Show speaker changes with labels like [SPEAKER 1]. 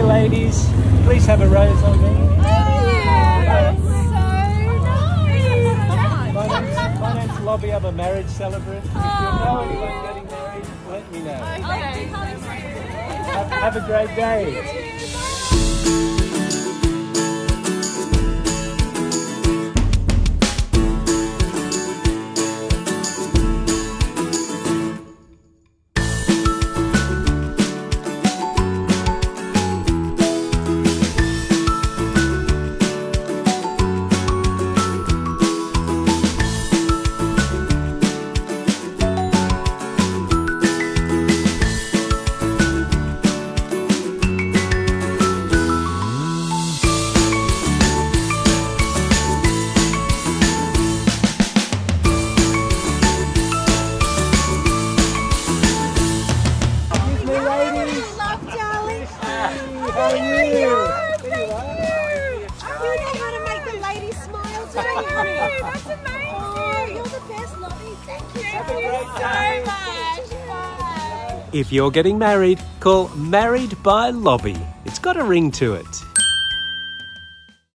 [SPEAKER 1] ladies. Please have a rose on me.
[SPEAKER 2] That's so
[SPEAKER 1] My
[SPEAKER 2] nice.
[SPEAKER 1] name's, my name's Lobby. I'm a marriage celebrant. If you know anyone getting married, let me know.
[SPEAKER 2] Okay.
[SPEAKER 1] Have, have a great day. How are you?
[SPEAKER 2] Thank you. Oh, you know how to make the ladies smile, don't you? That's amazing. Oh, you're the best, Lottie. Thank you.
[SPEAKER 1] Have a great day.
[SPEAKER 2] so much. Bye.
[SPEAKER 1] If you're getting married, call Married by Lobby. It's got a ring to it.